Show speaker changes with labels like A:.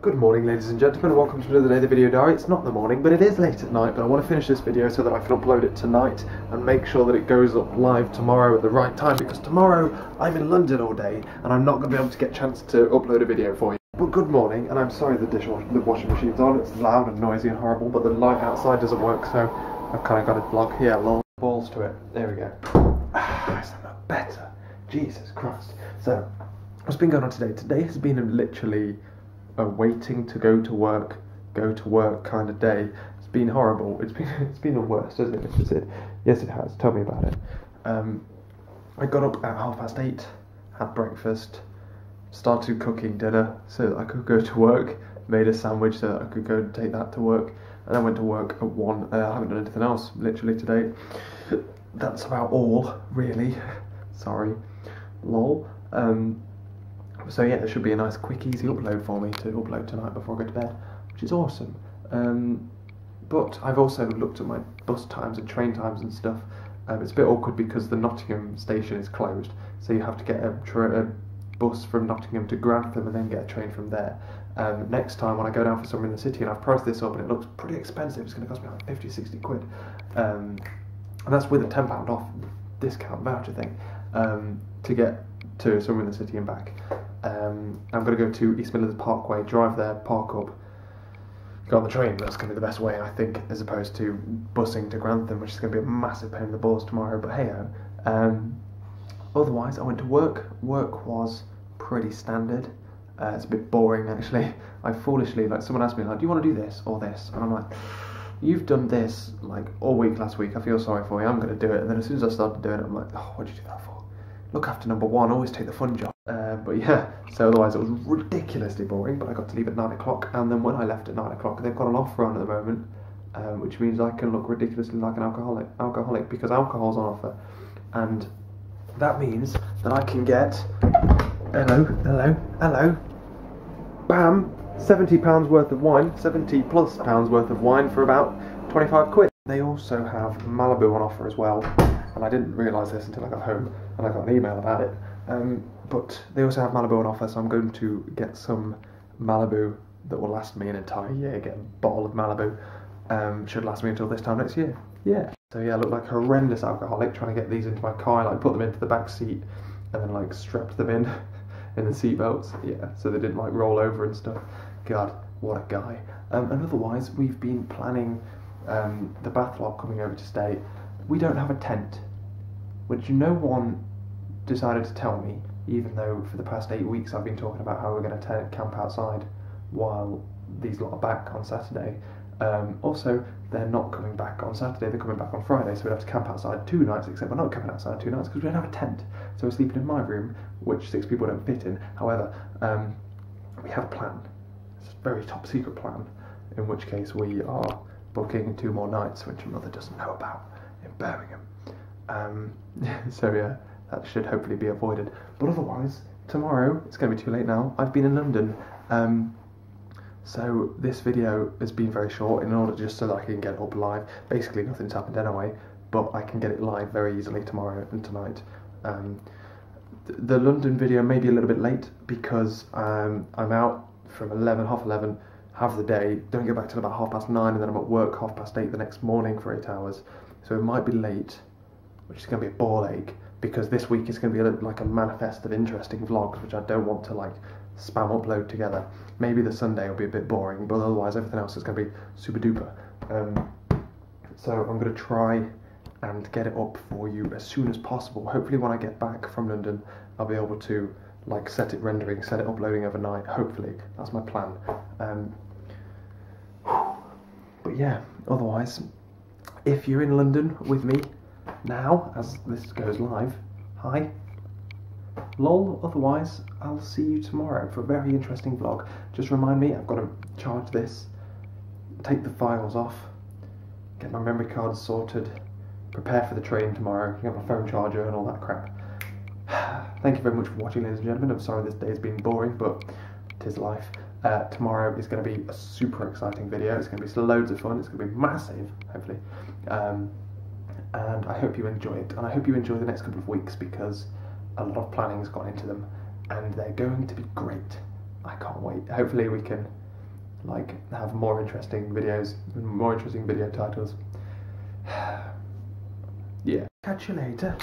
A: Good morning ladies and gentlemen, welcome to another day of the video diary. It's not the morning, but it is late at night, but I want to finish this video so that I can upload it tonight and make sure that it goes up live tomorrow at the right time because tomorrow I'm in London all day and I'm not going to be able to get a chance to upload a video for you. But good morning, and I'm sorry the dishwasher, the washing machine's on, it's loud and noisy and horrible, but the light outside doesn't work, so I've kind of got to vlog here, lol. Balls to it, there we go. Ah, is that better? Jesus Christ. So, what's been going on today? Today has been literally a waiting to go to work, go to work kind of day. It's been horrible. It's been it's been the worst, hasn't it? Is it? Yes, it has. Tell me about it. Um, I got up at half past eight, had breakfast, started cooking dinner so that I could go to work. Made a sandwich so that I could go and take that to work, and I went to work at one. Uh, I haven't done anything else literally today. That's about all, really. Sorry, lol. Um, so yeah, it should be a nice, quick, easy upload for me to upload tonight before I go to bed, which is awesome. Um, but I've also looked at my bus times and train times and stuff. Um, it's a bit awkward because the Nottingham station is closed, so you have to get a, a bus from Nottingham to Grantham and then get a train from there. Um, next time when I go down for somewhere in the city and I've priced this up and it looks pretty expensive, it's going to cost me like 50, 60 quid. Um, and that's with a £10 off discount voucher thing um, to get to somewhere in the city and back. Um, I'm going to go to East Midlands Parkway, drive there, park up, go on the train. That's going to be the best way, I think, as opposed to busing to Grantham, which is going to be a massive pain in the balls tomorrow. But hey, um, otherwise, I went to work. Work was pretty standard. Uh, it's a bit boring actually. I foolishly like someone asked me like, "Do you want to do this or this?" And I'm like, "You've done this like all week last week. I feel sorry for you. I'm going to do it." And then as soon as I started doing it, I'm like, "Oh, what did you do that for?" Look after number one. Always take the fun job. Uh, but yeah, so otherwise it was ridiculously boring. But I got to leave at nine o'clock, and then when I left at nine o'clock, they've got an offer on at the moment, um, which means I can look ridiculously like an alcoholic. Alcoholic because alcohol's on offer, and that means that I can get hello, hello, hello, bam, seventy pounds worth of wine, seventy plus pounds worth of wine for about twenty-five quid. They also have Malibu on offer as well, and I didn't realise this until I got home and I got an email about it. Um, but they also have Malibu on offer, so I'm going to get some Malibu that will last me an entire year. Get a bottle of Malibu, um, should last me until this time next year. Yeah. So yeah, I look like a horrendous alcoholic trying to get these into my car. I like put them into the back seat and then like strapped them in in the seat belts. Yeah, so they didn't like roll over and stuff. God, what a guy. Um, and otherwise, we've been planning um, the bath log coming over to stay. We don't have a tent, which no one decided to tell me, even though for the past eight weeks I've been talking about how we're going to camp outside while these lot are back on Saturday. Um, also, they're not coming back on Saturday, they're coming back on Friday, so we'd have to camp outside two nights, except we're not camping outside two nights because we don't have a tent. So we're sleeping in my room, which six people don't fit in. However, um, we have a plan. It's a very top secret plan, in which case we are booking two more nights, which your mother doesn't know about, in Birmingham. Um, so yeah, that should hopefully be avoided. But otherwise, tomorrow, it's going to be too late now, I've been in London. Um, so this video has been very short in order just so that I can get it up live. Basically nothing's happened anyway, but I can get it live very easily tomorrow and tonight. Um, th- the London video may be a little bit late because um, I'm out from 11, half 11, half the day, don't get back till about half past 9 and then I'm at work half past 8 the next morning for 8 hours. So it might be late, which is going to be a ball ache because this week is going to be a, like a manifest of interesting vlogs, which I don't want to like spam upload together. Maybe the Sunday will be a bit boring, but otherwise everything else is going to be super duper. Um, so I'm going to try and get it up for you as soon as possible. Hopefully, when I get back from London, I'll be able to like set it rendering, set it uploading overnight. Hopefully, that's my plan. Um, but yeah, otherwise, if you're in London with me now, as this goes live, hi. Lol, otherwise, I'll see you tomorrow for a very interesting vlog. Just remind me, I've got to charge this, take the files off, get my memory cards sorted, prepare for the train tomorrow, get my phone charger and all that crap. Thank you very much for watching, ladies and gentlemen. I'm sorry this day's been boring, but it is life. Uh, tomorrow is going to be a super exciting video. It's going to be loads of fun. It's going to be massive, hopefully. Um, and I hope you enjoy it. And I hope you enjoy the next couple of weeks because a lot of planning's gone into them and they're going to be great. I can't wait. Hopefully we can like have more interesting videos, more interesting video titles. yeah. Catch you later.